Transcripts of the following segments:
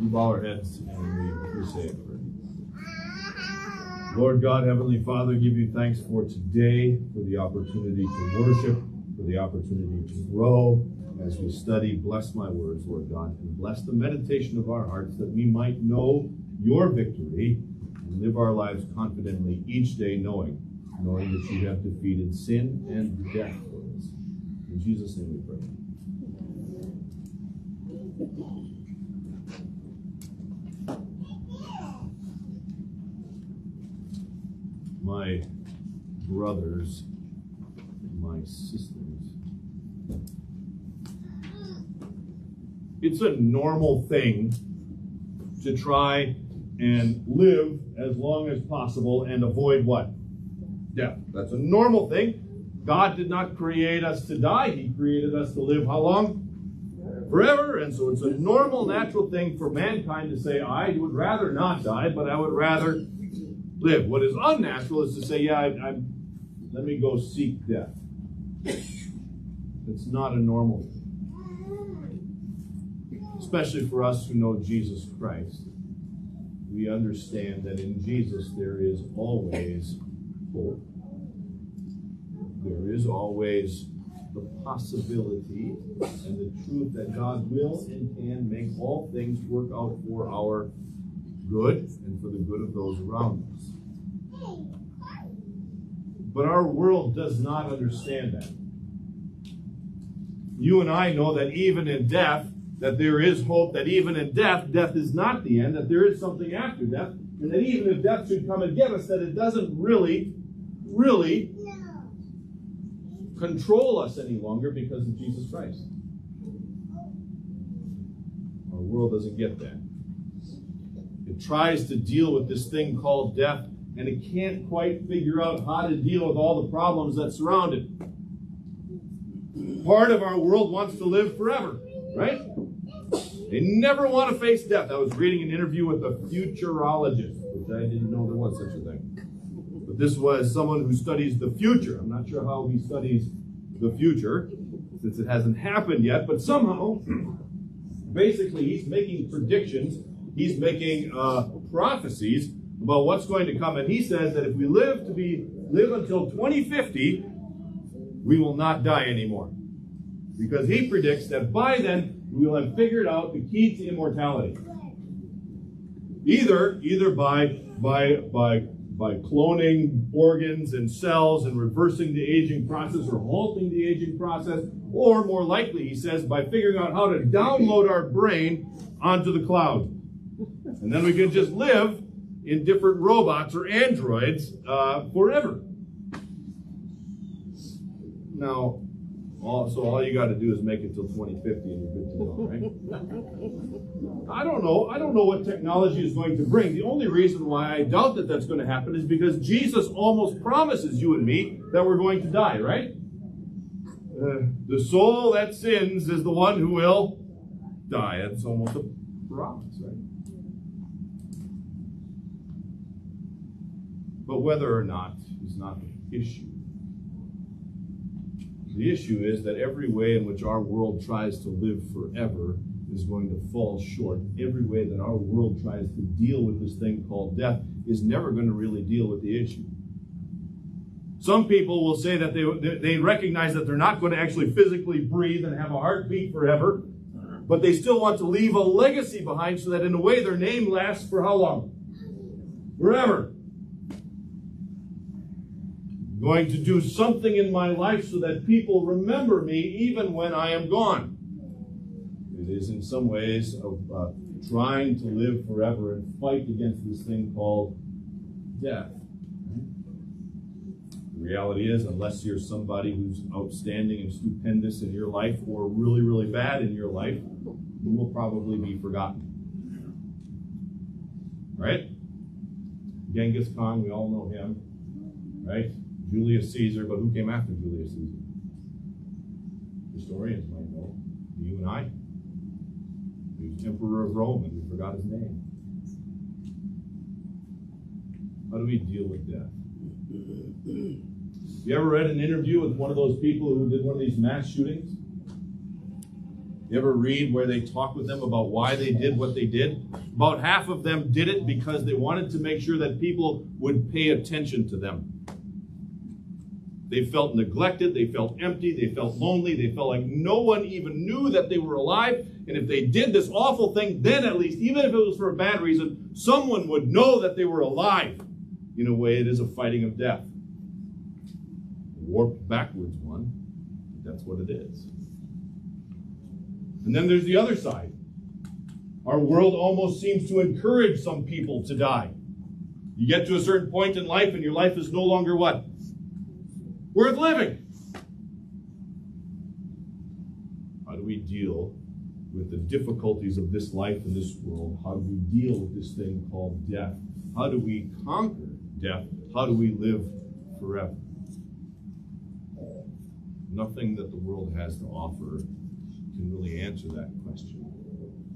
We bow our heads and we, we say a prayer. Lord God, Heavenly Father, give you thanks for today, for the opportunity to worship, for the opportunity to grow as we study. Bless my words, Lord God, and bless the meditation of our hearts that we might know your victory and live our lives confidently each day, knowing, knowing that you have defeated sin and death for us. In Jesus' name we pray. My brothers, my sisters. It's a normal thing to try and live as long as possible and avoid what? Death. That's a normal thing. God did not create us to die. He created us to live how long? Forever. And so it's a normal, natural thing for mankind to say, I would rather not die, but I would rather live. What is unnatural is to say, yeah, I, I, let me go seek death. It's not a normal thing. Especially for us who know Jesus Christ. We understand that in Jesus there is always hope. There is always the possibility and the truth that God will and can make all things work out for our good and for the good of those around us. But our world does not understand that. You and I know that even in death, that there is hope, that even in death, death is not the end, that there is something after death, and that even if death should come and get us, that it doesn't really, really control us any longer because of Jesus Christ. Our world doesn't get that. It tries to deal with this thing called death, and it can't quite figure out how to deal with all the problems that surround it. Part of our world wants to live forever, right? They never want to face death. I was reading an interview with a futurologist, which I didn't know there was such a thing. But this was someone who studies the future. I'm not sure how he studies the future, since it hasn't happened yet, but somehow, basically, he's making predictions he's making uh, prophecies about what's going to come. And he says that if we live to be live until 2050, we will not die anymore. Because he predicts that by then we will have figured out the key to immortality. Either either by by by by cloning organs and cells and reversing the aging process or halting the aging process, or more likely, he says, by figuring out how to download our brain onto the cloud. And then we can just live in different robots or androids uh, forever. Now, all, so all you got to do is make it till 2050 and you're good to go, right? I don't know. I don't know what technology is going to bring. The only reason why I doubt that that's going to happen is because Jesus almost promises you and me that we're going to die, right? Uh, the soul that sins is the one who will die. That's almost a promise, right? But whether or not is not the issue. The issue is that every way in which our world tries to live forever is going to fall short. Every way that our world tries to deal with this thing called death is never going to really deal with the issue. Some people will say that they, they recognize that they're not going to actually physically breathe and have a heartbeat forever, but they still want to leave a legacy behind so that in a way their name lasts for how long? Forever going to do something in my life so that people remember me even when I am gone. It is in some ways of uh, trying to live forever and fight against this thing called death. The reality is, unless you're somebody who's outstanding and stupendous in your life or really, really bad in your life, you will probably be forgotten. Right? Genghis Khan, we all know him. Right? Julius Caesar, but who came after Julius Caesar? Historians might know. You and I. He was emperor of Rome, and we forgot his name. How do we deal with death? You ever read an interview with one of those people who did one of these mass shootings? You ever read where they talk with them about why they did what they did? About half of them did it because they wanted to make sure that people would pay attention to them. They felt neglected, they felt empty, they felt lonely, they felt like no one even knew that they were alive. And if they did this awful thing, then at least, even if it was for a bad reason, someone would know that they were alive. In a way, it is a fighting of death. Warped backwards one. That's what it is. And then there's the other side. Our world almost seems to encourage some people to die. You get to a certain point in life and your life is no longer what? Worth living. How do we deal with the difficulties of this life in this world? How do we deal with this thing called death? How do we conquer death? How do we live forever? Nothing that the world has to offer can really answer that question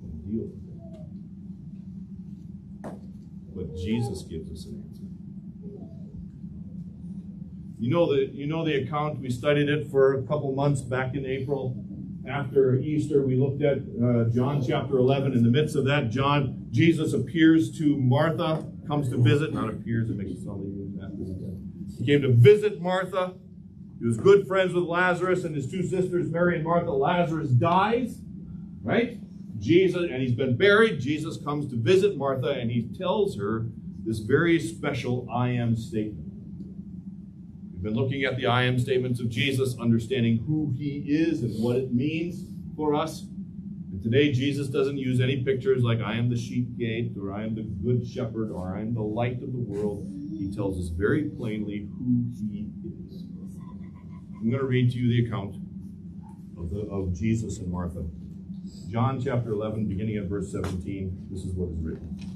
and deal with it. But Jesus gives us an answer. You know the you know the account. We studied it for a couple months back in April. After Easter, we looked at uh, John chapter 11. In the midst of that, John Jesus appears to Martha, comes to visit. Not appears; it makes it sound like he came to visit Martha. He was good friends with Lazarus and his two sisters, Mary and Martha. Lazarus dies, right? Jesus, and he's been buried. Jesus comes to visit Martha and he tells her this very special I am statement. Been looking at the I am statements of Jesus, understanding who he is and what it means for us. And today, Jesus doesn't use any pictures like I am the sheep gate, or I am the good shepherd, or I am the light of the world. He tells us very plainly who he is. I'm going to read to you the account of, the, of Jesus and Martha. John chapter 11, beginning at verse 17. This is what is written.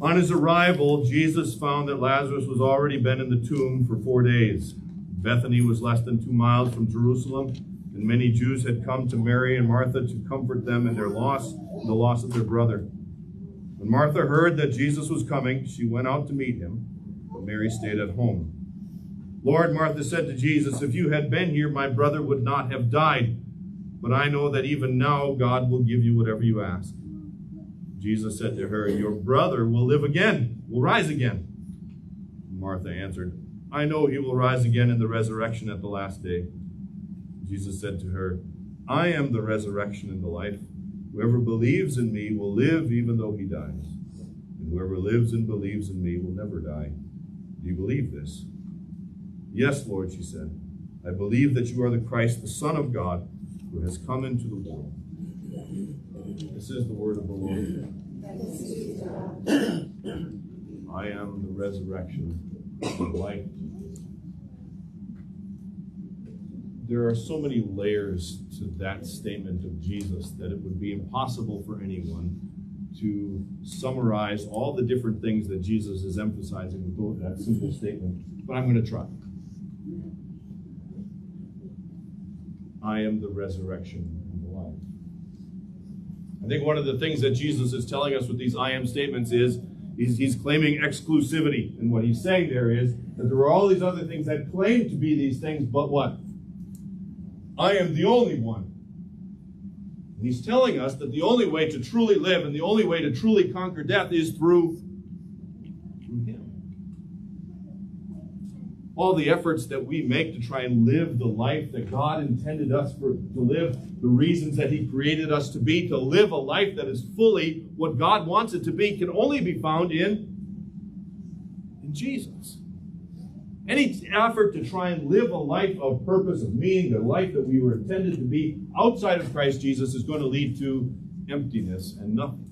On his arrival, Jesus found that Lazarus was already been in the tomb for four days. Bethany was less than two miles from Jerusalem, and many Jews had come to Mary and Martha to comfort them in their loss and the loss of their brother. When Martha heard that Jesus was coming, she went out to meet him, but Mary stayed at home. Lord, Martha said to Jesus, If you had been here, my brother would not have died. But I know that even now God will give you whatever you ask. Jesus said to her, Your brother will live again, will rise again. Martha answered, I know he will rise again in the resurrection at the last day. Jesus said to her, I am the resurrection and the life. Whoever believes in me will live even though he dies. And whoever lives and believes in me will never die. Do you believe this? Yes, Lord, she said. I believe that you are the Christ, the Son of God, who has come into the world. This is the word of the Lord. I am the resurrection and life. There are so many layers to that statement of Jesus that it would be impossible for anyone to summarize all the different things that Jesus is emphasizing with that simple statement, but I'm going to try. I am the resurrection the. I think one of the things that Jesus is telling us with these I am statements is he's, claiming exclusivity. And what he's saying there is that there are all these other things that claim to be these things, but what? I am the only one. And he's telling us that the only way to truly live and the only way to truly conquer death is through all the efforts that we make to try and live the life that God intended us for to live, the reasons that He created us to be, to live a life that is fully what God wants it to be, can only be found in, in Jesus. Any effort to try and live a life of purpose, of meaning, the life that we were intended to be outside of Christ Jesus is going to lead to emptiness and nothing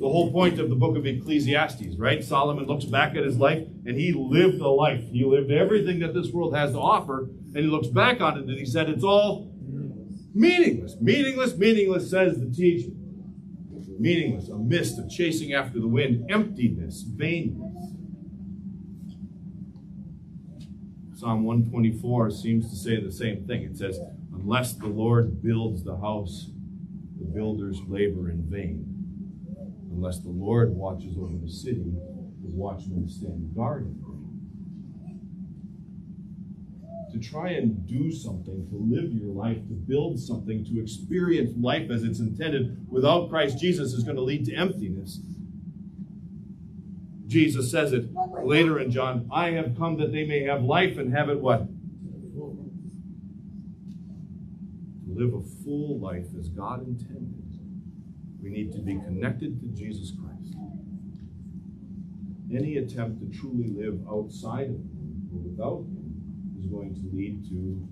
the whole point of the book of Ecclesiastes, right? Solomon looks back at his life and he lived a life. He lived everything that this world has to offer, and he looks back on it and he said, It's all meaningless. Meaningless, meaningless, says the teacher. Meaningless, a mist of chasing after the wind, emptiness, vainness. Psalm 124 seems to say the same thing. It says, Unless the Lord builds the house, the builders labor in vain. Unless the Lord watches over the city, the watchmen stand guard. to try and do something, to live your life, to build something, to experience life as it's intended without Christ Jesus is going to lead to emptiness. Jesus says it later in John I have come that they may have life and have it what? To live a full life as God intended, we need to be connected to Jesus Christ. Any attempt to truly live outside of Him or without Him is going to lead to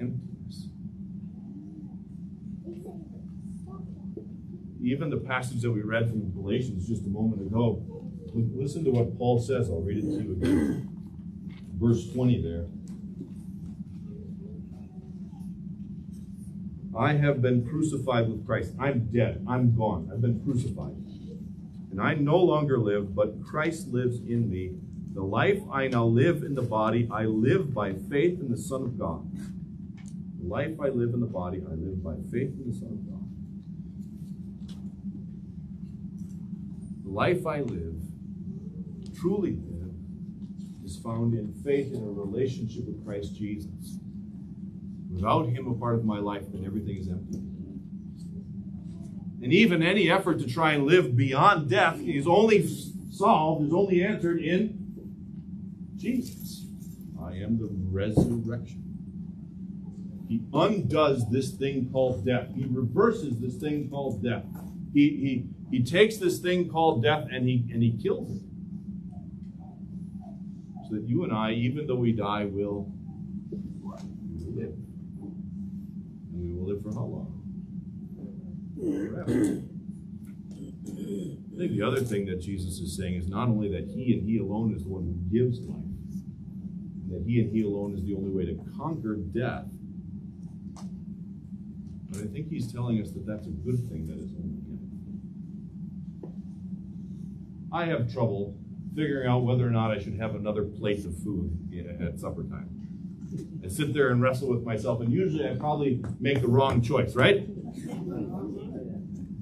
emptiness. Even the passage that we read from Galatians just a moment ago, listen to what Paul says. I'll read it to you again. Verse 20 there. I have been crucified with Christ. I'm dead. I'm gone. I've been crucified. And I no longer live, but Christ lives in me. The life I now live in the body, I live by faith in the Son of God. The life I live in the body, I live by faith in the Son of God. The life I live, truly live, is found in faith in a relationship with Christ Jesus. Without Him a part of my life, then everything is empty. And even any effort to try and live beyond death is only solved, is only answered in Jesus. I am the resurrection. He undoes this thing called death. He reverses this thing called death. He, he, he takes this thing called death and he, and he kills it. So that you and I, even though we die, will, live. Will live for how long? Forever. I think the other thing that Jesus is saying is not only that he and he alone is the one who gives life, that he and he alone is the only way to conquer death. But I think he's telling us that that's a good thing that is only him. I have trouble figuring out whether or not I should have another plate of food at supper time. I sit there and wrestle with myself, and usually I probably make the wrong choice, right?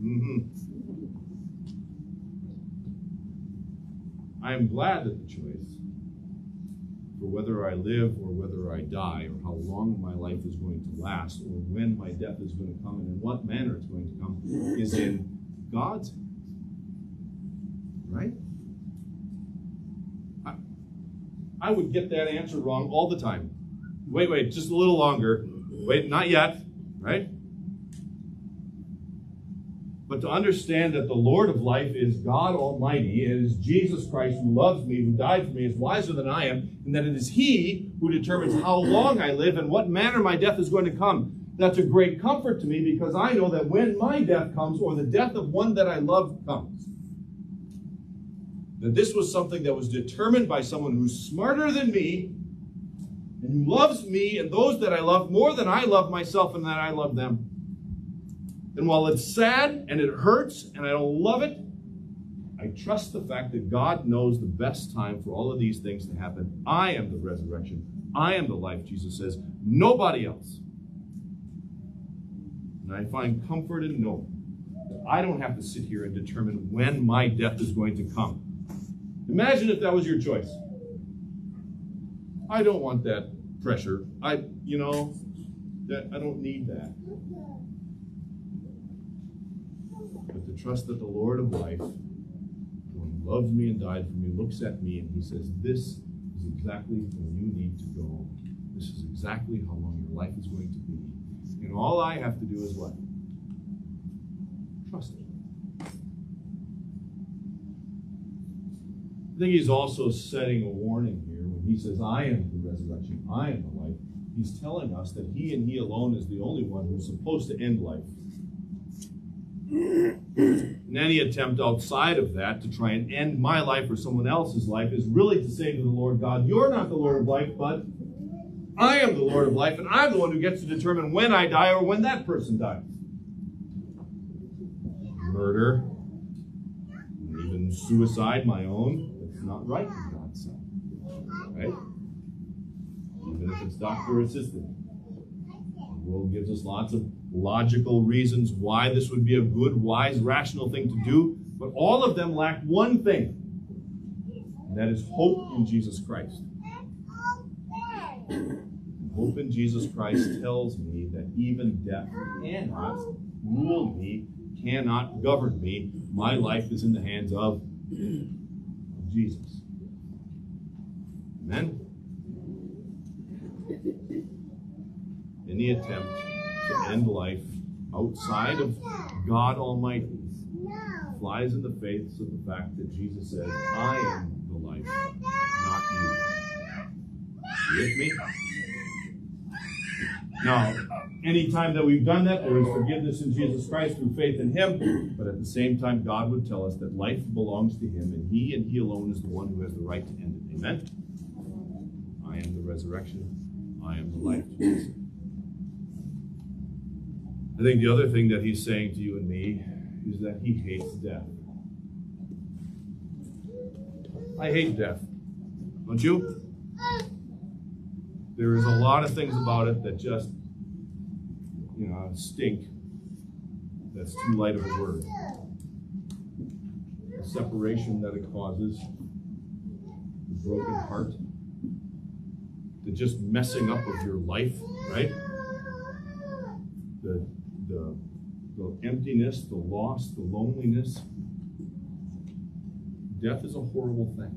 Mm-hmm. I am glad that the choice for whether I live or whether I die, or how long my life is going to last, or when my death is going to come, and in what manner it's going to come, is in God's. Right? I, I would get that answer wrong all the time. Wait, wait, just a little longer. Wait, not yet. Right? But to understand that the Lord of life is God Almighty, it is Jesus Christ who loves me, who died for me, is wiser than I am, and that it is He who determines how long I live and what manner my death is going to come. That's a great comfort to me because I know that when my death comes, or the death of one that I love comes, that this was something that was determined by someone who's smarter than me and who loves me and those that I love more than I love myself and that I love them. And while it's sad and it hurts and I don't love it, I trust the fact that God knows the best time for all of these things to happen. I am the resurrection. I am the life, Jesus says. Nobody else. And I find comfort in knowing that I don't have to sit here and determine when my death is going to come. Imagine if that was your choice. I don't want that pressure. I, you know, that I don't need that. But to trust that the Lord of life, who loves me and died for me, looks at me and he says, This is exactly where you need to go. This is exactly how long your life is going to be. And all I have to do is what? Trust him. I think he's also setting a warning when he says, I am the resurrection, I am the life. He's telling us that he and he alone is the only one who's supposed to end life. And any attempt outside of that to try and end my life or someone else's life is really to say to the Lord God, You're not the Lord of life, but I am the Lord of life, and I'm the one who gets to determine when I die or when that person dies. Murder, even suicide, my own, it's not right. Right? Even if it's doctor assisted. The world gives us lots of logical reasons why this would be a good, wise, rational thing to do, but all of them lack one thing, and that is hope in Jesus Christ. Hope in Jesus Christ tells me that even death cannot rule me, cannot govern me. My life is in the hands of Jesus. Amen? Any attempt to end life outside of God Almighty flies in the face of the fact that Jesus says, I am the life, not you. with me? Now, anytime that we've done that, there is forgiveness in Jesus Christ through faith in Him. But at the same time, God would tell us that life belongs to Him, and He and He alone is the one who has the right to end it. Amen? I am the resurrection. I am the life. I think the other thing that He's saying to you and me is that He hates death. I hate death. Don't you? There is a lot of things about it that just, you know, stink. That's too light of a word. The separation that it causes, the broken heart, the just messing up of your life, right? The, the, the emptiness, the loss, the loneliness. Death is a horrible thing.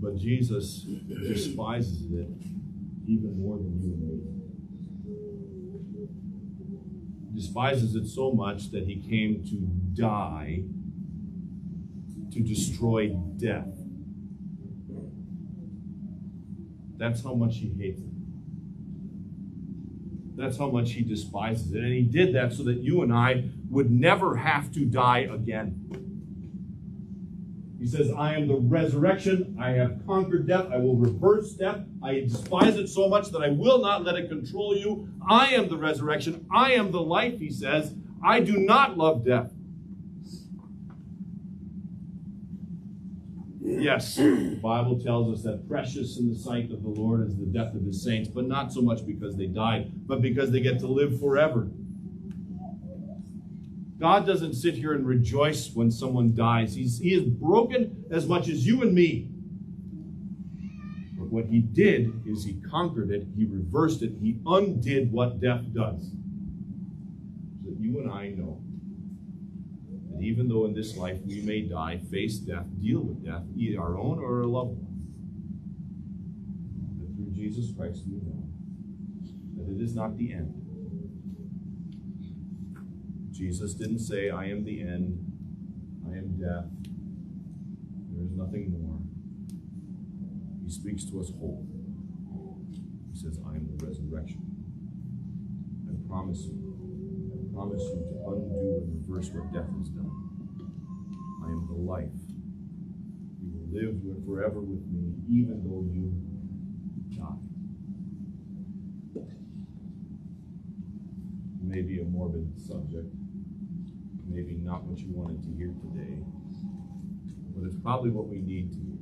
But Jesus despises it even more than you and me. Despises it so much that he came to die to destroy death. That's how much he hates it. That's how much he despises it. And he did that so that you and I would never have to die again. He says, I am the resurrection. I have conquered death. I will reverse death. I despise it so much that I will not let it control you. I am the resurrection. I am the life, he says. I do not love death. Yes, the Bible tells us that precious in the sight of the Lord is the death of his saints, but not so much because they died, but because they get to live forever. God doesn't sit here and rejoice when someone dies. He's, he is broken as much as you and me. But what he did is he conquered it, he reversed it, he undid what death does. So that you and I know that even though in this life we may die, face death, deal with death, either our own or a loved one, that through Jesus Christ we know that it is not the end Jesus didn't say, I am the end, I am death, there is nothing more. He speaks to us whole. He says, I am the resurrection. I promise you, promise you to undo and reverse what death has done. I am the life. You will live forever with me, even though you die. Maybe a morbid subject maybe not what you wanted to hear today, but it's probably what we need to hear.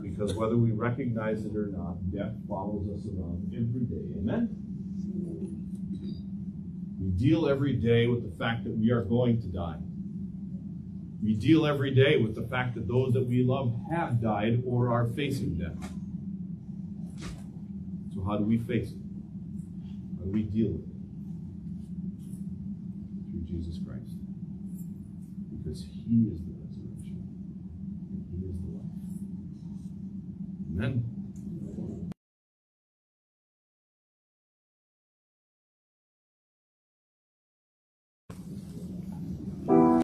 Because whether we recognize it or not, death follows us around every day. Amen? Deal every day with the fact that we are going to die. We deal every day with the fact that those that we love have died or are facing death. So, how do we face it? How do we deal with it? Through Jesus Christ. Because he is the resurrection and he is the life. Amen.